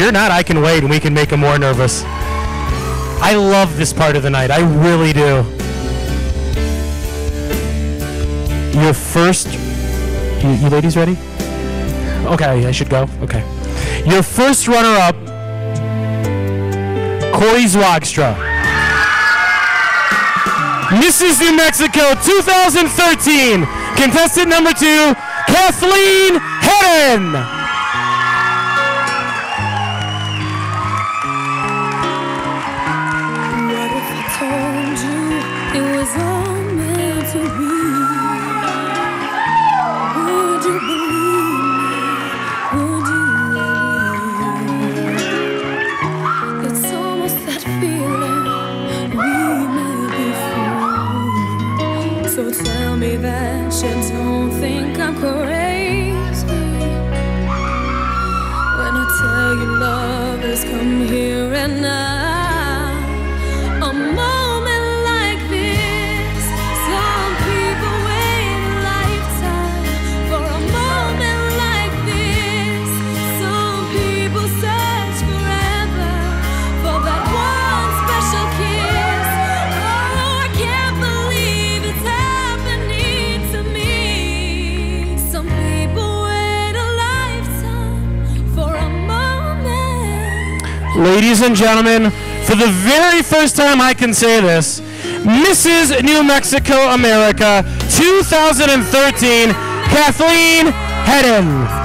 you're not, I can wait and we can make him more nervous. I love this part of the night. I really do. Your first. You, you ladies ready? Okay, I should go. Okay. Your first runner up, Corey Zwagstra. Mrs. New Mexico 2013, contestant number two, Kathleen Hedden. That you don't think I'm crazy when I tell you love has come here and now. Ladies and gentlemen, for the very first time I can say this, Mrs. New Mexico America 2013, Kathleen Hedden.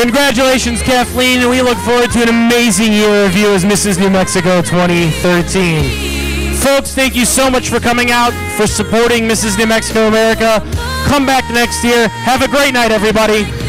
Congratulations, Kathleen, and we look forward to an amazing year of you as Mrs. New Mexico 2013. Folks, thank you so much for coming out, for supporting Mrs. New Mexico America. Come back next year. Have a great night, everybody.